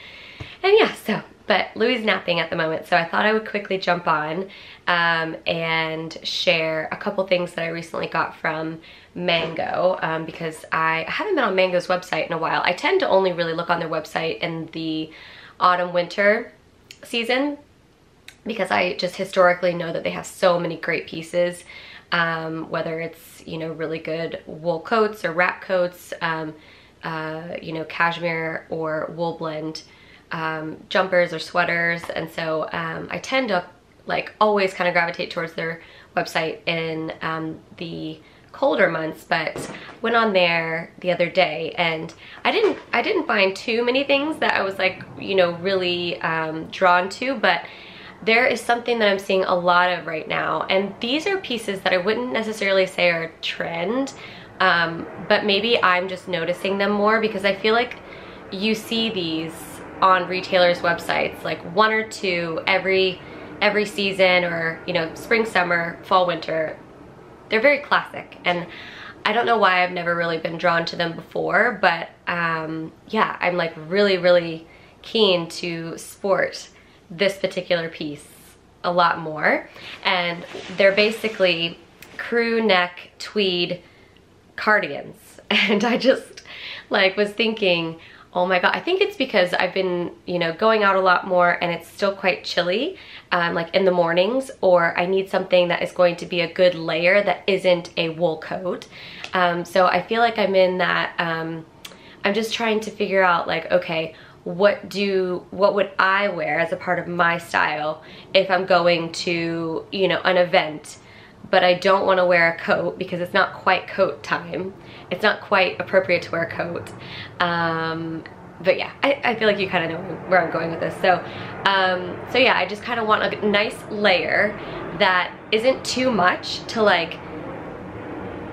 and yeah, so but Louis napping at the moment, so I thought I would quickly jump on um, and share a couple things that I recently got from Mango um, because I haven't been on Mango's website in a while. I tend to only really look on their website in the autumn winter season because I just historically know that they have so many great pieces um, whether it's, you know, really good wool coats or wrap coats, um, uh, you know, cashmere or wool blend um, jumpers or sweaters. And so um, I tend to like always kind of gravitate towards their website in um, the colder months but went on there the other day and I didn't I didn't find too many things that I was like you know really um, drawn to but there is something that I'm seeing a lot of right now. And these are pieces that I wouldn't necessarily say are trend, um, but maybe I'm just noticing them more because I feel like you see these on retailers' websites, like one or two every every season or, you know, spring, summer, fall, winter. They're very classic. And I don't know why I've never really been drawn to them before, but um, yeah, I'm like really, really keen to sport this particular piece a lot more. And they're basically crew neck tweed cardigans. And I just like was thinking, oh my god, I think it's because I've been, you know, going out a lot more and it's still quite chilly, um, like in the mornings, or I need something that is going to be a good layer that isn't a wool coat. Um, so I feel like I'm in that, um, I'm just trying to figure out like, okay, what do what would I wear as a part of my style if I'm going to you know an event? But I don't want to wear a coat because it's not quite coat time. It's not quite appropriate to wear a coat. Um, but yeah I, I, feel like you kind of know where I'm going with this. So um, so yeah I just kind of want a nice layer that isn't too much to like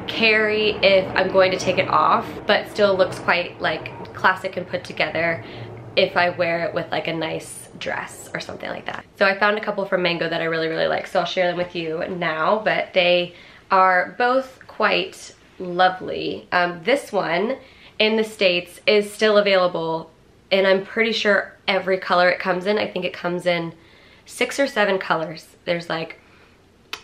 carry if I'm going to take it off but still looks quite like classic and put together if I wear it with like a nice dress or something like that. So I found a couple from Mango that I really, really like. So I'll share them with you now, but they are both quite lovely. Um, this one in the States is still available and I'm pretty sure every color it comes in, I think it comes in six or seven colors. There's like,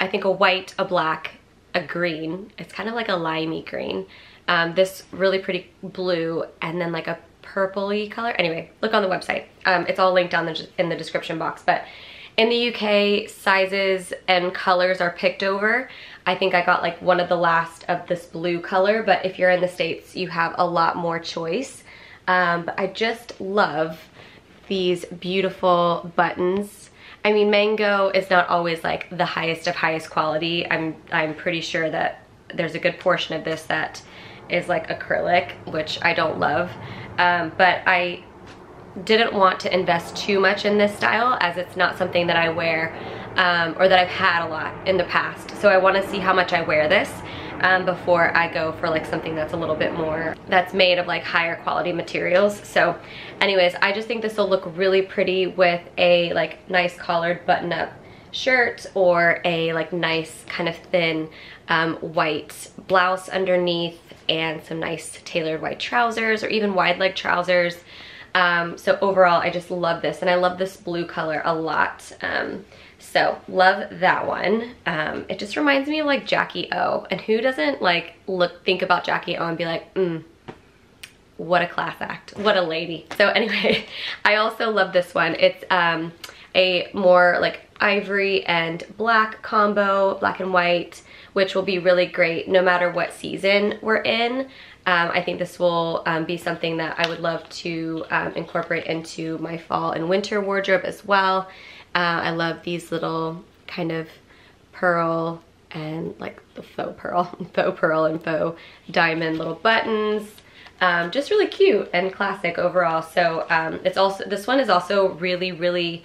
I think a white, a black, a green. It's kind of like a limey green. Um, this really pretty blue and then like a purpley color. Anyway, look on the website. Um, it's all linked down the, in the description box. But in the UK, sizes and colors are picked over. I think I got like one of the last of this blue color, but if you're in the States, you have a lot more choice. Um, but I just love these beautiful buttons. I mean, Mango is not always like the highest of highest quality. I'm, I'm pretty sure that there's a good portion of this that is like acrylic, which I don't love. Um, but I didn't want to invest too much in this style as it's not something that I wear um, or that I've had a lot in the past. So I wanna see how much I wear this um, before I go for like something that's a little bit more, that's made of like higher quality materials. So anyways, I just think this will look really pretty with a like nice collared button up shirt or a like nice kind of thin um, white blouse underneath and some nice tailored white trousers or even wide leg trousers. Um, so overall, I just love this and I love this blue color a lot. Um, so love that one. Um, it just reminds me of like Jackie O and who doesn't like look, think about Jackie O and be like, mm, what a class act, what a lady. So anyway, I also love this one. It's um, a more like ivory and black combo, black and white which will be really great no matter what season we're in. Um, I think this will um, be something that I would love to um, incorporate into my fall and winter wardrobe as well. Uh, I love these little kind of pearl and like the faux pearl, faux pearl and faux diamond little buttons. Um, just really cute and classic overall. So um, it's also, this one is also really, really,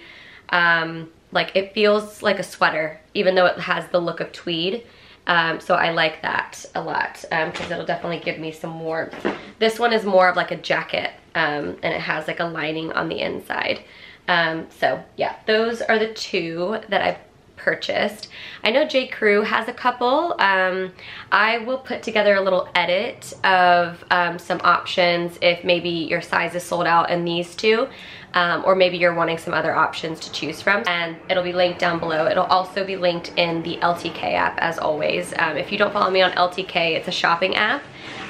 um, like it feels like a sweater, even though it has the look of tweed. Um, so I like that a lot because um, it'll definitely give me some warmth. This one is more of like a jacket um, and it has like a lining on the inside. Um, so yeah, those are the two that I've purchased. I know J. Crew has a couple. Um, I will put together a little edit of um, some options if maybe your size is sold out in these two. Um, or maybe you're wanting some other options to choose from and it'll be linked down below. It'll also be linked in the LTK app as always. Um, if you don't follow me on LTK, it's a shopping app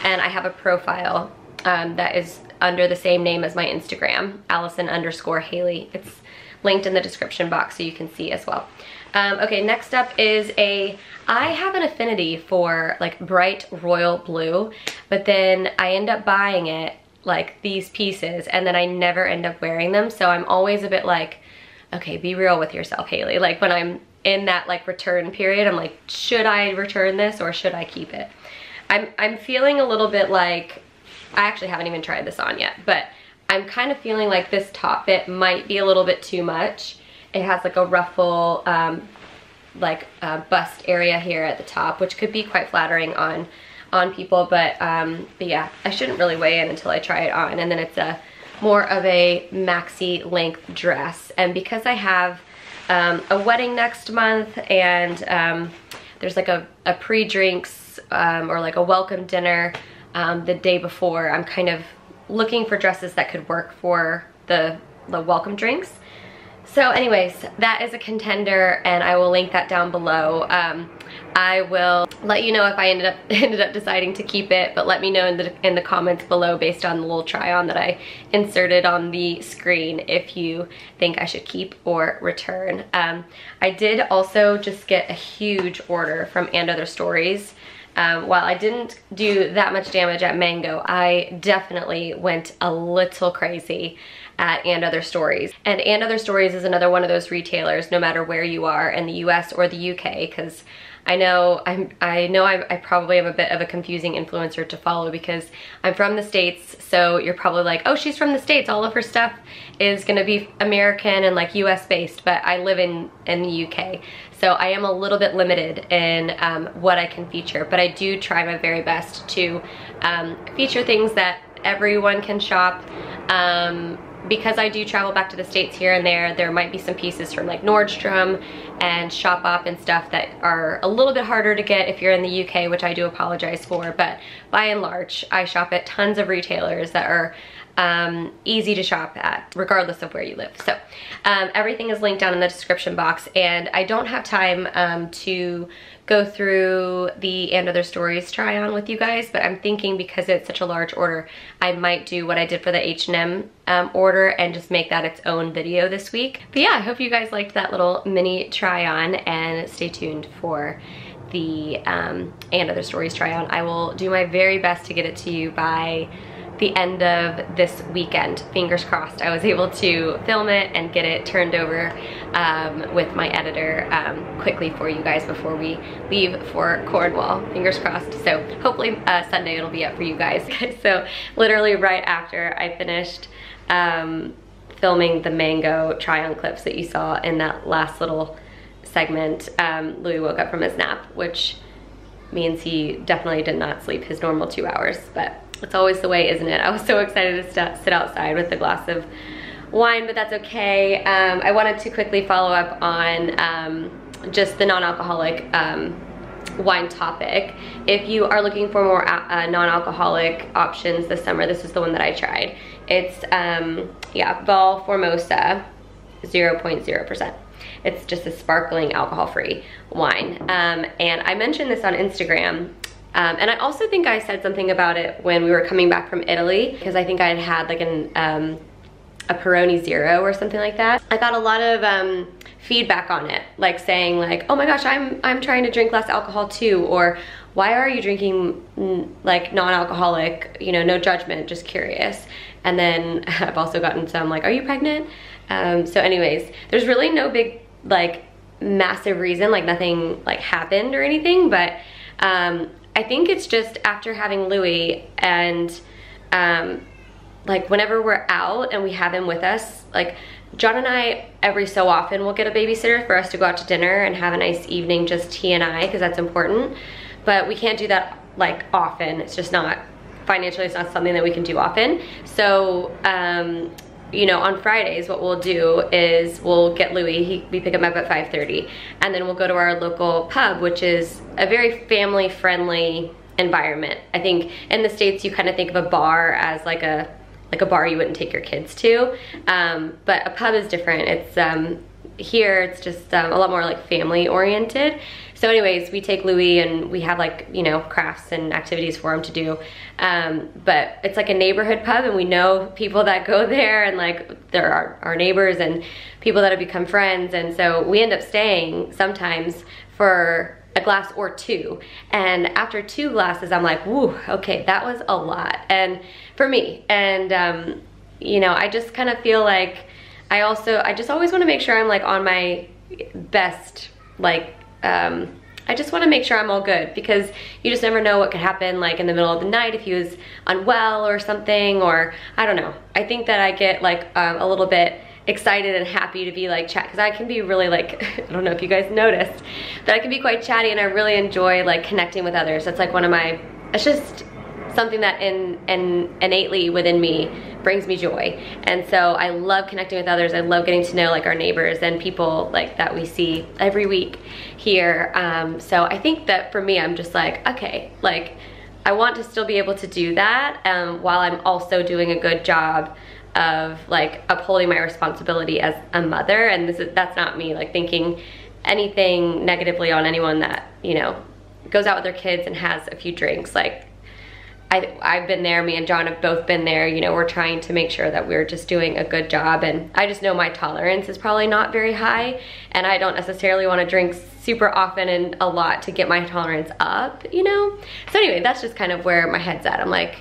and I have a profile um, that is under the same name as my Instagram, Alyson underscore Haley. It's linked in the description box so you can see as well. Um, okay, next up is a, I have an affinity for like bright royal blue, but then I end up buying it like these pieces and then I never end up wearing them. So I'm always a bit like, okay, be real with yourself, Haley. Like when I'm in that like return period, I'm like, should I return this or should I keep it? I'm, I'm feeling a little bit like, I actually haven't even tried this on yet, but I'm kind of feeling like this top bit might be a little bit too much. It has like a ruffle, um, like uh, bust area here at the top, which could be quite flattering on on people, but, um, but yeah, I shouldn't really weigh in until I try it on. And then it's a more of a maxi length dress. And because I have um, a wedding next month and um, there's like a, a pre-drinks um, or like a welcome dinner um, the day before, I'm kind of looking for dresses that could work for the, the welcome drinks. So anyways, that is a contender and I will link that down below. Um, I will let you know if I ended up ended up deciding to keep it, but let me know in the, in the comments below based on the little try on that I inserted on the screen if you think I should keep or return. Um, I did also just get a huge order from And Other Stories. Um, while I didn't do that much damage at Mango, I definitely went a little crazy at And Other Stories. And And Other Stories is another one of those retailers, no matter where you are in the US or the UK, because I know I'm I know I, I, probably am a bit of a confusing influencer to follow because I'm from the States, so you're probably like, oh, she's from the States. All of her stuff is gonna be American and like US based, but I live in, in the UK. So I am a little bit limited in um, what I can feature, but I do try my very best to um, feature things that everyone can shop. Um, because I do travel back to the States here and there, there might be some pieces from like Nordstrom and Shopbop and stuff that are a little bit harder to get if you're in the UK, which I do apologize for, but by and large, I shop at tons of retailers that are um, easy to shop at, regardless of where you live. So um, everything is linked down in the description box, and I don't have time um, to go through the and other stories try on with you guys, but I'm thinking because it's such a large order, I might do what I did for the H&M um, order and just make that its own video this week. But yeah, I hope you guys liked that little mini try on and stay tuned for the um, and other stories try on. I will do my very best to get it to you by the end of this weekend. Fingers crossed I was able to film it and get it turned over um, with my editor um, quickly for you guys before we leave for Cornwall. Fingers crossed. So hopefully uh, Sunday it'll be up for you guys. so literally right after I finished um, filming the mango try-on clips that you saw in that last little segment, um, Louis woke up from his nap, which means he definitely did not sleep his normal two hours, but it's always the way, isn't it? I was so excited to sit outside with a glass of wine, but that's okay. Um, I wanted to quickly follow up on um, just the non-alcoholic um, wine topic. If you are looking for more uh, non-alcoholic options this summer, this is the one that I tried. It's, um, yeah, Vallformosa 0.0%. It's just a sparkling alcohol-free wine. Um, and I mentioned this on Instagram um, and I also think I said something about it when we were coming back from Italy because I think I had had like an, um, a Peroni Zero or something like that. I got a lot of um, feedback on it, like saying like, oh my gosh, I'm, I'm trying to drink less alcohol too, or why are you drinking like non-alcoholic, you know, no judgment, just curious. And then I've also gotten some like, are you pregnant? Um, so anyways, there's really no big like massive reason, like nothing like happened or anything, but um, I think it's just after having Louis and um, like whenever we're out and we have him with us, like John and I every so often will get a babysitter for us to go out to dinner and have a nice evening just he and I because that's important. But we can't do that like often. It's just not financially it's not something that we can do often. So um, you know, on Fridays, what we'll do is we'll get Louis, he, we pick him up at 5.30, and then we'll go to our local pub, which is a very family-friendly environment. I think in the States, you kind of think of a bar as like a like a bar you wouldn't take your kids to, um, but a pub is different. It's um, here it's just um, a lot more like family oriented. So anyways, we take Louis and we have like, you know, crafts and activities for him to do. Um, but it's like a neighborhood pub and we know people that go there and like they're our, our neighbors and people that have become friends. And so we end up staying sometimes for a glass or two. And after two glasses, I'm like, whoo, okay, that was a lot. And for me, and um, you know, I just kind of feel like I also, I just always want to make sure I'm like on my best, like um, I just want to make sure I'm all good because you just never know what could happen like in the middle of the night if he was unwell or something or I don't know. I think that I get like um, a little bit excited and happy to be like chat because I can be really like I don't know if you guys noticed that I can be quite chatty and I really enjoy like connecting with others that's like one of my it's just something that in, in innately within me brings me joy. And so I love connecting with others. I love getting to know like our neighbors and people like that we see every week here. Um, so I think that for me, I'm just like, okay, like I want to still be able to do that um, while I'm also doing a good job of like upholding my responsibility as a mother. And this is, that's not me like thinking anything negatively on anyone that, you know, goes out with their kids and has a few drinks. Like I, I've been there, me and John have both been there, you know, we're trying to make sure that we're just doing a good job and I just know my tolerance is probably not very high and I don't necessarily want to drink super often and a lot to get my tolerance up, you know? So anyway, that's just kind of where my head's at. I'm like,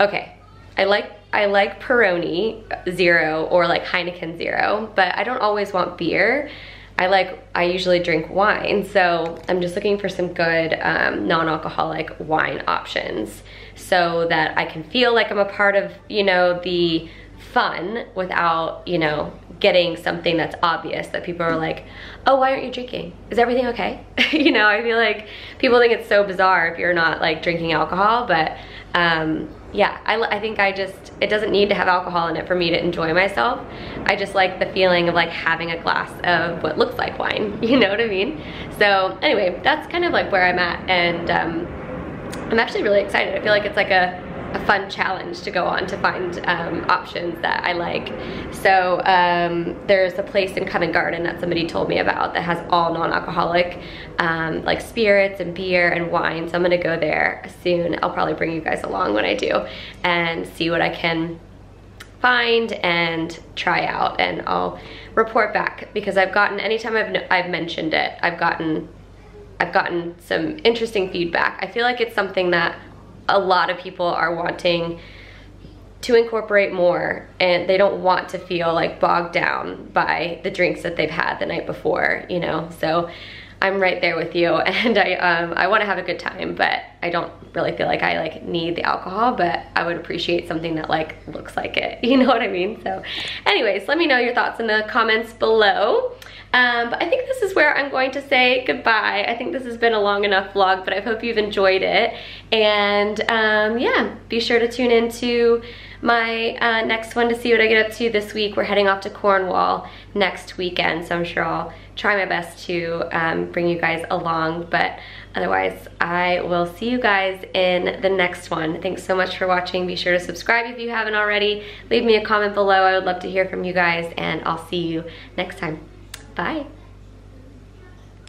okay, I like I like Peroni Zero or like Heineken Zero, but I don't always want beer. I like, I usually drink wine, so I'm just looking for some good um, non-alcoholic wine options so that I can feel like I'm a part of, you know, the fun without, you know, getting something that's obvious that people are like, oh, why aren't you drinking? Is everything okay? you know, I feel like people think it's so bizarre if you're not like drinking alcohol, but um, yeah, I, I think I just, it doesn't need to have alcohol in it for me to enjoy myself. I just like the feeling of like having a glass of what looks like wine, you know what I mean? So anyway, that's kind of like where I'm at and um, I'm actually really excited. I feel like it's like a, a fun challenge to go on to find um, options that I like. So um, there's a place in Covent Garden that somebody told me about that has all non-alcoholic um, like spirits and beer and wine. So I'm gonna go there soon. I'll probably bring you guys along when I do and see what I can find and try out and I'll report back because I've gotten, anytime I've, I've mentioned it, I've gotten I've gotten some interesting feedback. I feel like it's something that a lot of people are wanting to incorporate more and they don't want to feel like bogged down by the drinks that they've had the night before, you know? So I'm right there with you and I, um, I wanna have a good time, but I don't really feel like I like need the alcohol, but I would appreciate something that like looks like it, you know what I mean? So anyways, let me know your thoughts in the comments below. Um, but I think this is where I'm going to say goodbye. I think this has been a long enough vlog, but I hope you've enjoyed it. And um, yeah, be sure to tune into my uh, next one to see what I get up to this week. We're heading off to Cornwall next weekend, so I'm sure I'll try my best to um, bring you guys along. But otherwise, I will see you guys in the next one. Thanks so much for watching. Be sure to subscribe if you haven't already. Leave me a comment below. I would love to hear from you guys, and I'll see you next time. Bye.